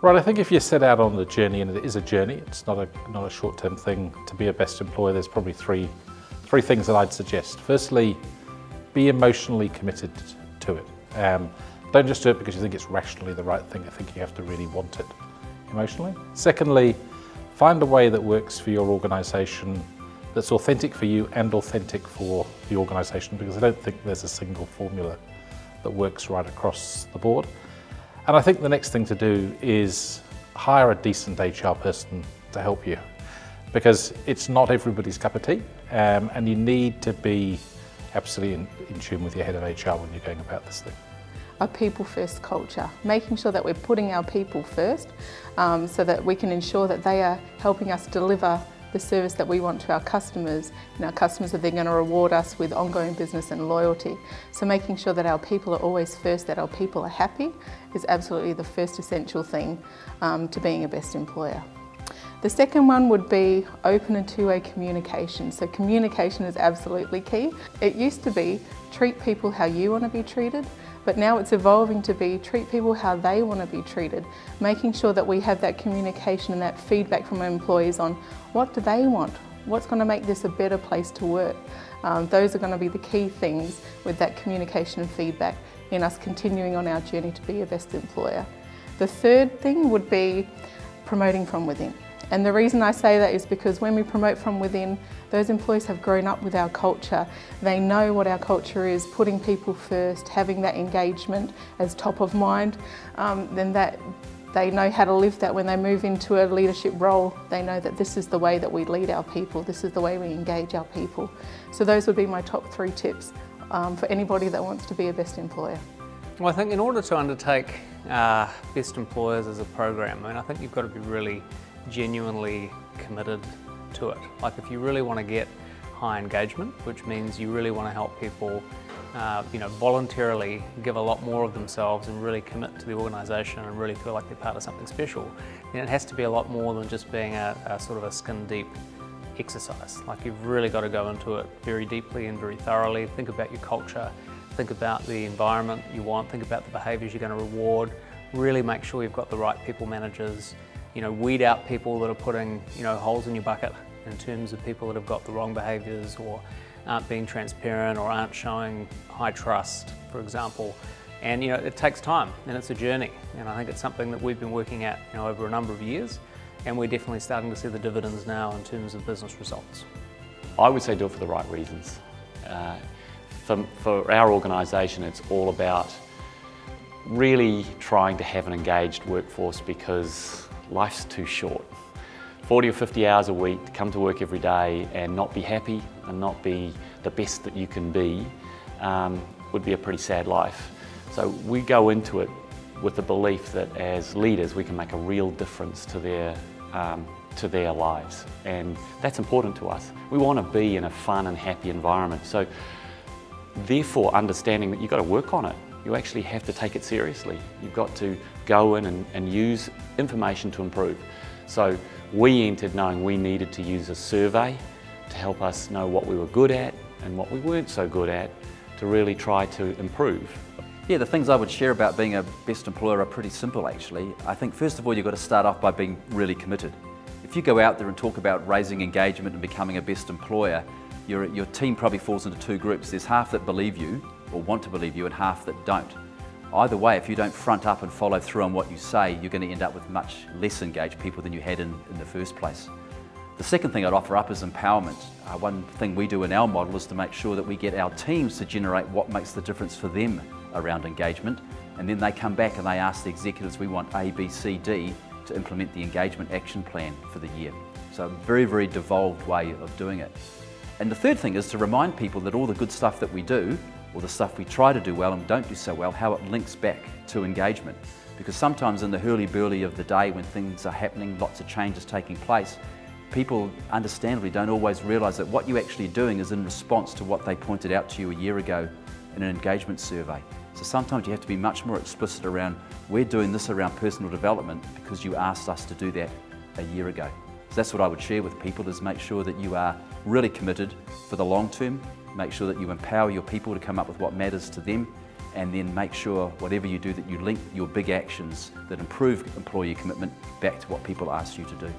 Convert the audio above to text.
Right, I think if you set out on the journey, and it is a journey, it's not a not a short-term thing to be a best employer. There's probably three three things that I'd suggest. Firstly, be emotionally committed to it. Um, don't just do it because you think it's rationally the right thing. I think you have to really want it emotionally. Secondly, find a way that works for your organisation that's authentic for you and authentic for the organisation because I don't think there's a single formula that works right across the board. And I think the next thing to do is hire a decent HR person to help you because it's not everybody's cup of tea um, and you need to be absolutely in, in tune with your head of HR when you're going about this thing. A people first culture, making sure that we're putting our people first um, so that we can ensure that they are helping us deliver the service that we want to our customers and our customers are then going to reward us with ongoing business and loyalty. So making sure that our people are always first, that our people are happy is absolutely the first essential thing um, to being a best employer. The second one would be open and two-way communication. So communication is absolutely key. It used to be treat people how you want to be treated, but now it's evolving to be treat people how they want to be treated, making sure that we have that communication and that feedback from our employees on what do they want, what's going to make this a better place to work. Um, those are going to be the key things with that communication and feedback in us continuing on our journey to be a best employer. The third thing would be promoting from within. And the reason I say that is because when we promote from within, those employees have grown up with our culture. They know what our culture is, putting people first, having that engagement as top of mind. Um, then that they know how to live that when they move into a leadership role. They know that this is the way that we lead our people, this is the way we engage our people. So those would be my top three tips um, for anybody that wants to be a best employer. Well, I think in order to undertake uh, Best Employers as a program, I mean, I think you've got to be really genuinely committed to it. Like if you really want to get high engagement, which means you really want to help people uh, you know, voluntarily give a lot more of themselves and really commit to the organisation and really feel like they're part of something special, then it has to be a lot more than just being a, a sort of a skin deep exercise. Like you've really got to go into it very deeply and very thoroughly, think about your culture, think about the environment you want, think about the behaviours you're going to reward, really make sure you've got the right people managers, you know, weed out people that are putting, you know, holes in your bucket in terms of people that have got the wrong behaviours or aren't being transparent or aren't showing high trust, for example. And you know, it takes time and it's a journey. And I think it's something that we've been working at you know, over a number of years. And we're definitely starting to see the dividends now in terms of business results. I would say do it for the right reasons. Uh, for, for our organisation, it's all about really trying to have an engaged workforce because life's too short. 40 or 50 hours a week to come to work every day and not be happy and not be the best that you can be um, would be a pretty sad life. So we go into it with the belief that as leaders we can make a real difference to their, um, to their lives and that's important to us. We want to be in a fun and happy environment so therefore understanding that you've got to work on it you actually have to take it seriously. You've got to go in and, and use information to improve. So we entered knowing we needed to use a survey to help us know what we were good at and what we weren't so good at to really try to improve. Yeah, the things I would share about being a best employer are pretty simple actually. I think first of all you've got to start off by being really committed. If you go out there and talk about raising engagement and becoming a best employer, your, your team probably falls into two groups. There's half that believe you or want to believe you and half that don't. Either way, if you don't front up and follow through on what you say, you're going to end up with much less engaged people than you had in, in the first place. The second thing I'd offer up is empowerment. Uh, one thing we do in our model is to make sure that we get our teams to generate what makes the difference for them around engagement, and then they come back and they ask the executives, we want A, B, C, D to implement the engagement action plan for the year. So a very, very devolved way of doing it. And the third thing is to remind people that all the good stuff that we do or the stuff we try to do well and don't do so well, how it links back to engagement. Because sometimes in the hurly-burly of the day when things are happening, lots of changes taking place, people understandably don't always realise that what you're actually doing is in response to what they pointed out to you a year ago in an engagement survey. So sometimes you have to be much more explicit around, we're doing this around personal development because you asked us to do that a year ago. So that's what I would share with people is make sure that you are really committed for the long term make sure that you empower your people to come up with what matters to them, and then make sure whatever you do that you link your big actions that improve employee commitment back to what people ask you to do.